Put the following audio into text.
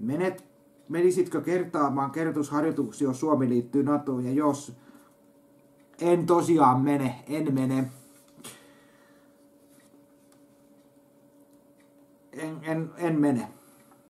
Menet, menisitkö kertaamaan kertusharjoituksia, jos Suomi liittyy NATOon ja jos en tosiaan mene, en mene. En, en, en mene.